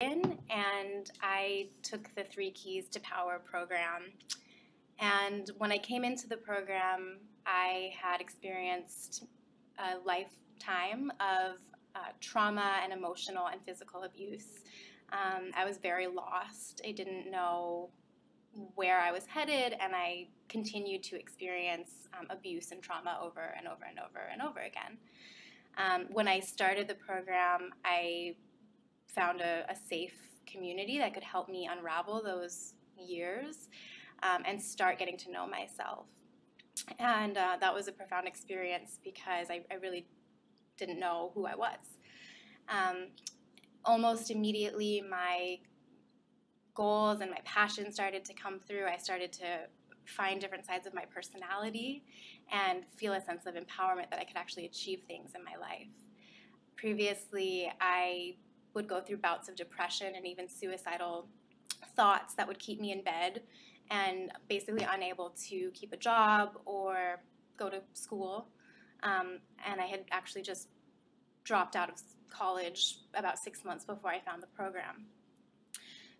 in and I took the Three Keys to Power program. And when I came into the program, I had experienced a lifetime of uh, trauma and emotional and physical abuse. Um, I was very lost. I didn't know where I was headed, and I continued to experience um, abuse and trauma over and over and over and over again. Um, when I started the program, I found a, a, safe community that could help me unravel those years um, and start getting to know myself. And uh, that was a profound experience because I, I, really didn't know who I was. Um, almost immediately, my goals and my passion started to come through. I started to find different sides of my personality and feel a sense of empowerment that I could actually achieve things in my life. Previously, I would go through bouts of depression and even suicidal thoughts that would keep me in bed and basically unable to keep a job or go to school. Um, and I had actually just dropped out of college about six months before I found the program.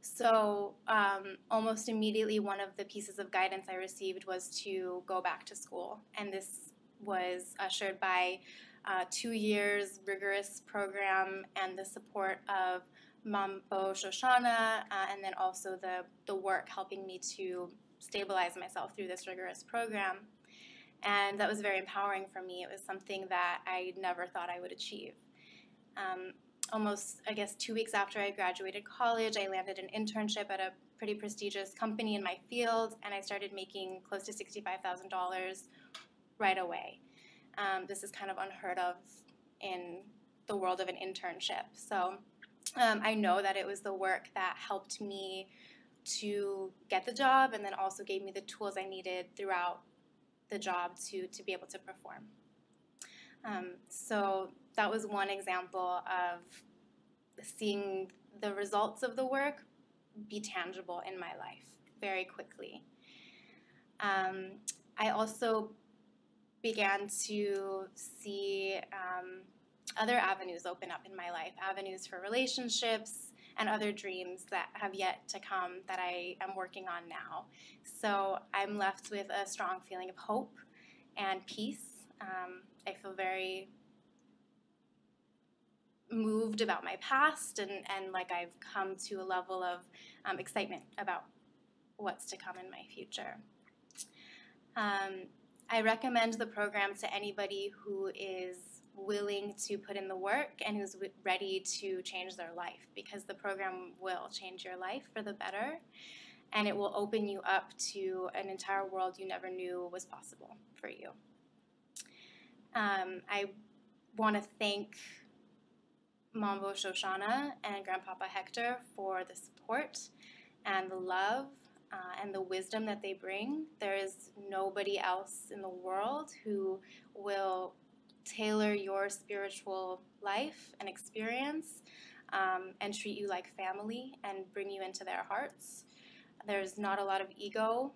So, um, almost immediately, one of the pieces of guidance I received was to go back to school. And this was ushered by uh, two years rigorous program and the support of Mambo Shoshana, uh, and then also the, the work helping me to stabilize myself through this rigorous program. And that was very empowering for me. It was something that I never thought I would achieve. Um, almost, I guess, two weeks after I graduated college, I landed an internship at a pretty prestigious company in my field, and I started making close to $65,000 right away. Um, this is kind of unheard of in the world of an internship. So um, I know that it was the work that helped me to get the job and then also gave me the tools I needed throughout the job to, to be able to perform. Um, so that was one example of seeing the results of the work be tangible in my life very quickly. Um, I also began to see um, other avenues open up in my life, avenues for relationships and other dreams that have yet to come that I am working on now. So I'm left with a strong feeling of hope and peace. Um, I feel very moved about my past and, and like I've come to a level of um, excitement about what's to come in my future. Um, I recommend the program to anybody who is willing to put in the work and who's ready to change their life because the program will change your life for the better and it will open you up to an entire world you never knew was possible for you. Um, I want to thank Mambo Shoshana and Grandpapa Hector for the support and the love uh, and the wisdom that they bring. There is nobody else in the world who will tailor your spiritual life and experience um, and treat you like family and bring you into their hearts. There's not a lot of ego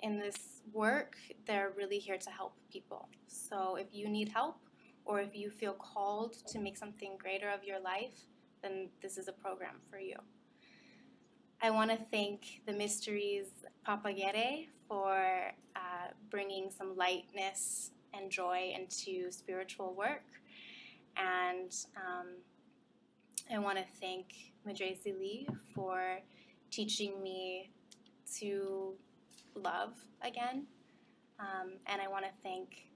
in this work. They're really here to help people. So if you need help or if you feel called to make something greater of your life, then this is a program for you. I want to thank the Mysteries Papagere for uh, bringing some lightness and joy into spiritual work. And um, I want to thank Metresili for teaching me to love again. Um, and I want to thank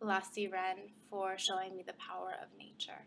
La Sirène for showing me the power of nature.